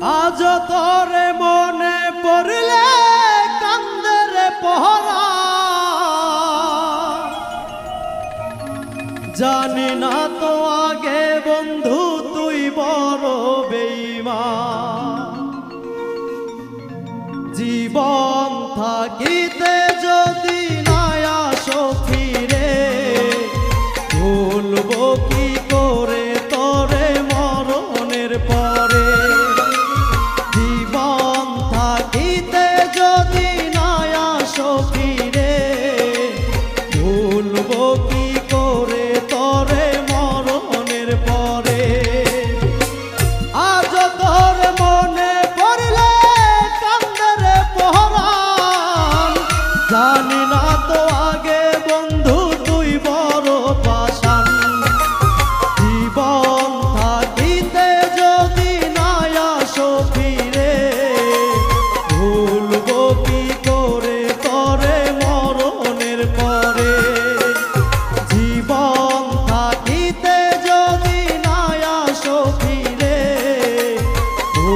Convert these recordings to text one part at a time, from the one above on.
আজ তোরে মনে পড়লে কান্দের পহরা জানি না তো আগে বন্ধু তুই বড় বেইমা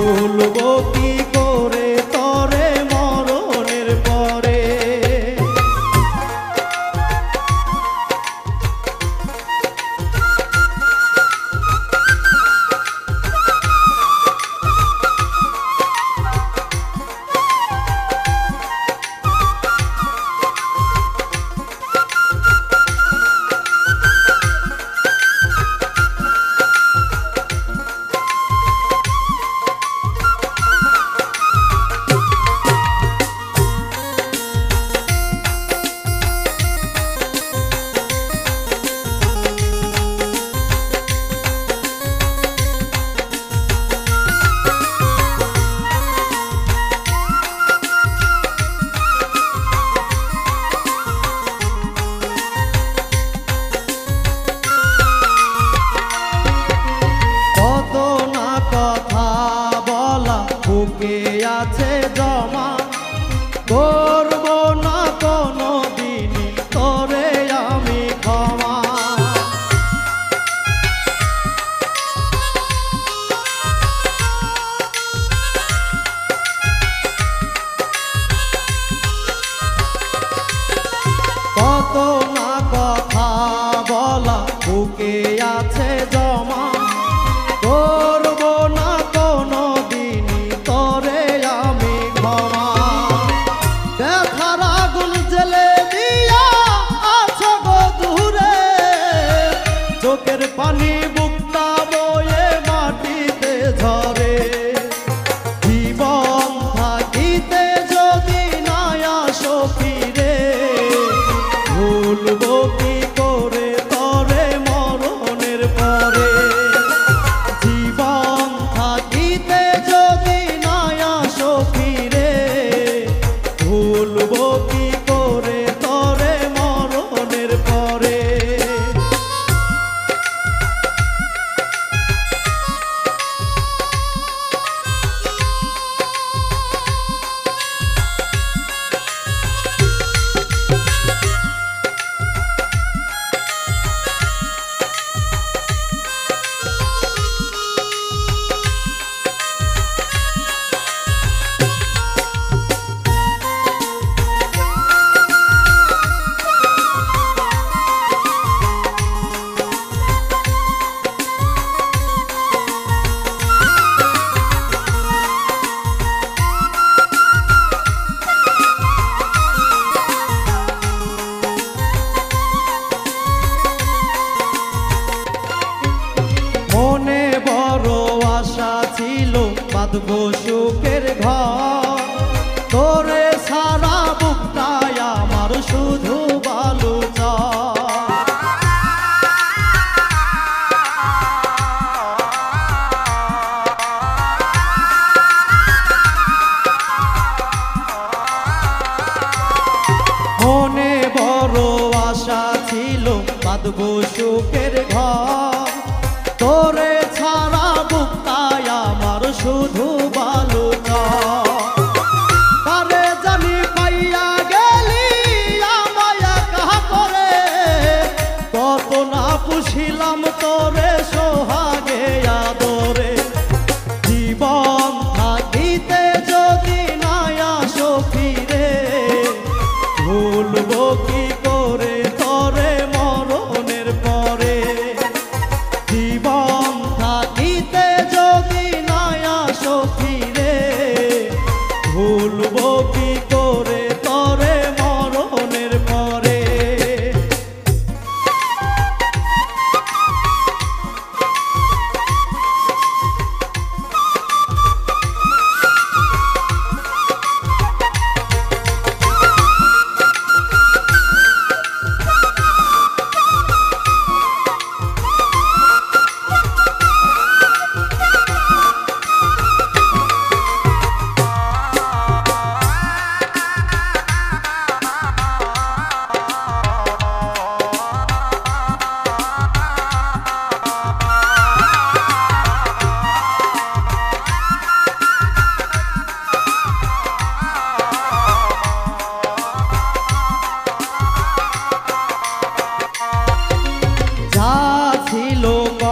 লগত জমা করব না কোনো আমি ক্ষমা। কত volvo বাঁধবো ঘর। তোরে সারা আমার শুধু বালু মনে বড় আশা ছিল রাম তোরে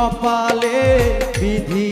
কপালে বিধি